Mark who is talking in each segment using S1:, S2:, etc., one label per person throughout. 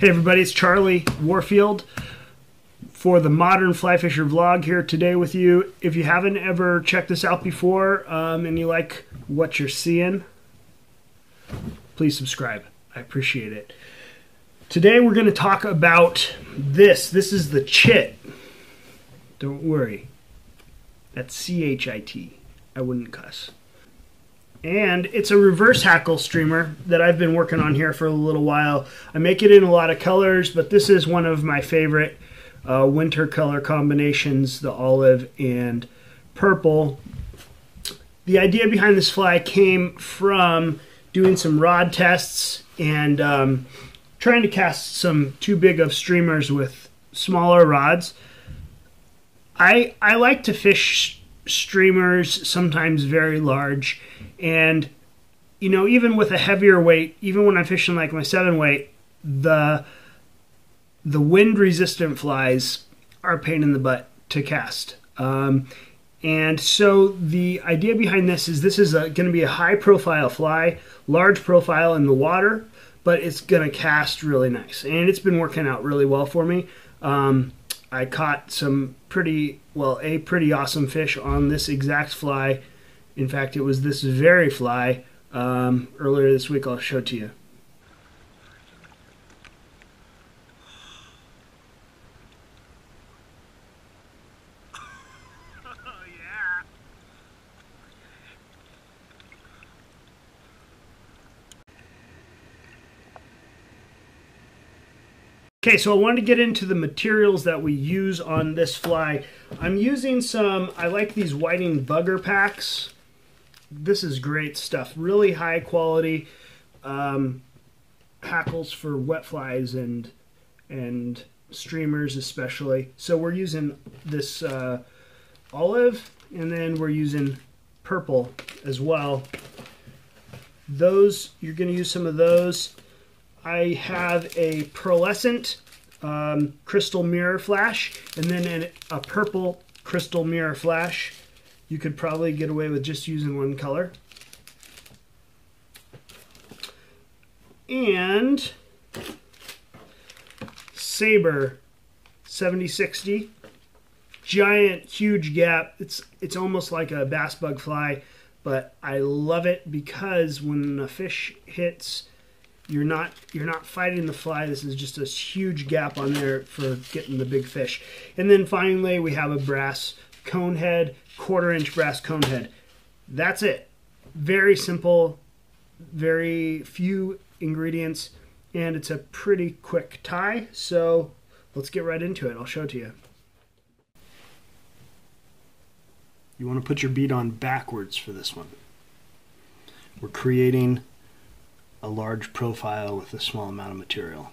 S1: Hey everybody, it's Charlie Warfield for the Modern Fly Fisher vlog here today with you. If you haven't ever checked this out before um, and you like what you're seeing, please subscribe. I appreciate it. Today we're going to talk about this. This is the chit. Don't worry. That's C-H-I-T. I wouldn't cuss. And it's a reverse hackle streamer that I've been working on here for a little while. I make it in a lot of colors, but this is one of my favorite uh, winter color combinations, the olive and purple. The idea behind this fly came from doing some rod tests and um, trying to cast some too big of streamers with smaller rods. I, I like to fish streamers, sometimes very large. And, you know, even with a heavier weight, even when I'm fishing like my seven weight, the the wind resistant flies are a pain in the butt to cast. Um, and so the idea behind this is this is going to be a high profile fly, large profile in the water, but it's going to cast really nice. And it's been working out really well for me. Um, I caught some pretty, well, a pretty awesome fish on this exact fly. In fact, it was this very fly um, earlier this week. I'll show to you. Okay, so I wanted to get into the materials that we use on this fly. I'm using some, I like these whiting bugger packs. This is great stuff, really high quality um, hackles for wet flies and and streamers especially. So we're using this uh, olive and then we're using purple as well. Those, you're going to use some of those. I have a pearlescent um, crystal mirror flash and then an, a purple crystal mirror flash. You could probably get away with just using one color. And Saber 7060 giant huge gap it's it's almost like a bass bug fly but I love it because when a fish hits you're not you're not fighting the fly. This is just a huge gap on there for getting the big fish. And then finally we have a brass cone head, quarter inch brass cone head. That's it. Very simple, very few ingredients, and it's a pretty quick tie. So let's get right into it. I'll show it to you. You want to put your bead on backwards for this one. We're creating a large profile with a small amount of material.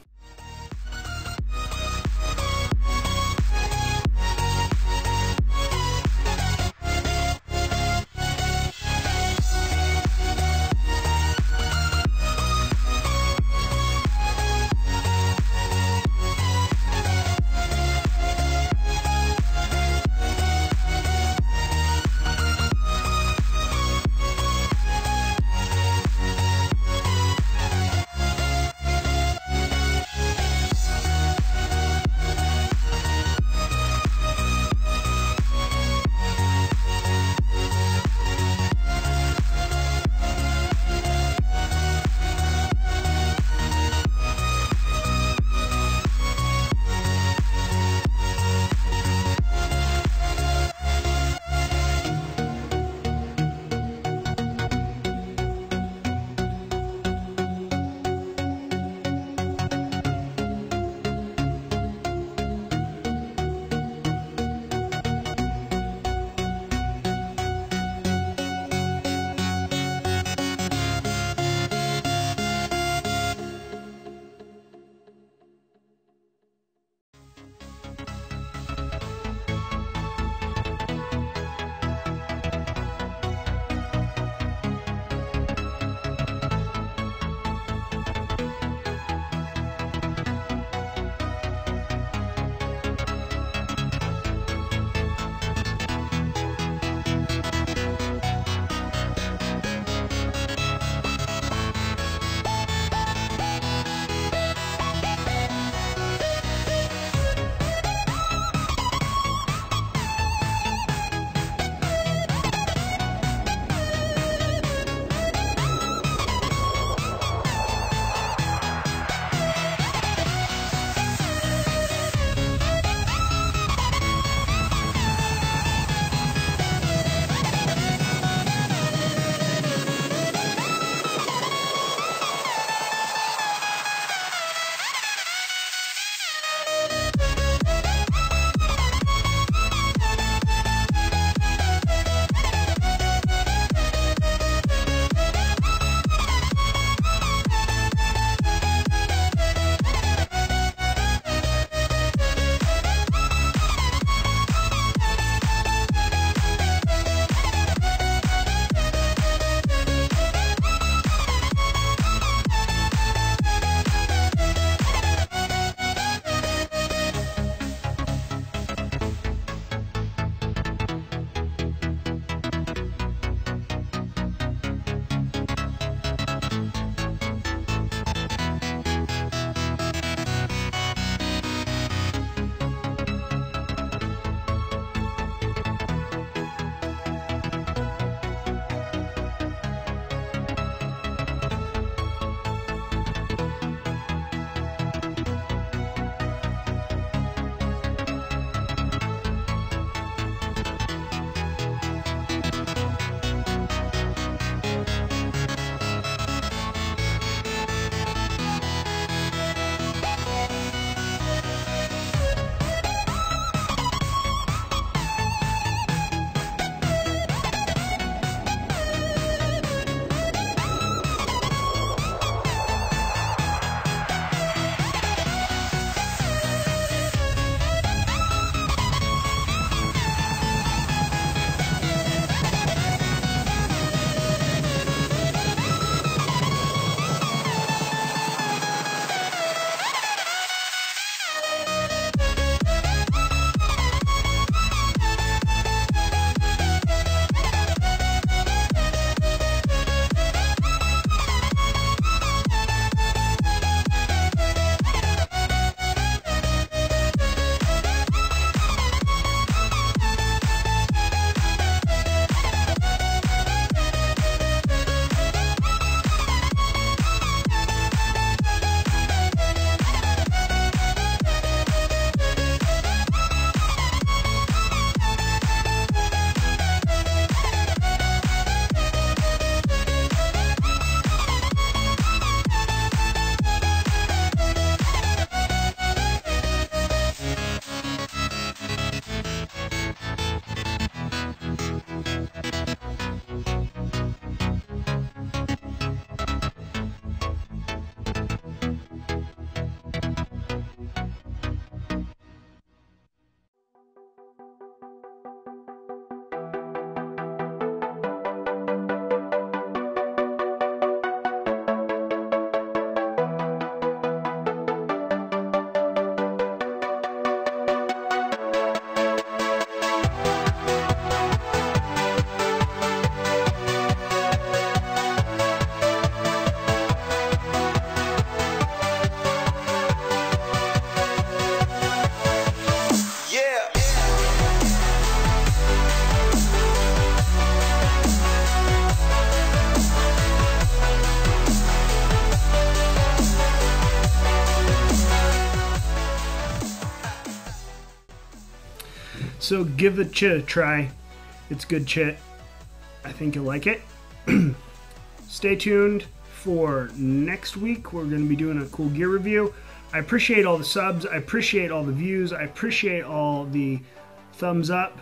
S1: So give the chit a try. It's good chit. I think you'll like it. Stay tuned for next week. We're going to be doing a cool gear review. I appreciate all the subs. I appreciate all the views. I appreciate all the thumbs up.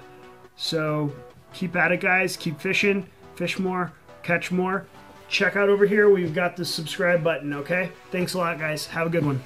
S1: So keep at it, guys. Keep fishing. Fish more. Catch more. Check out over here. We've got the subscribe button, okay? Thanks a lot, guys. Have a good one.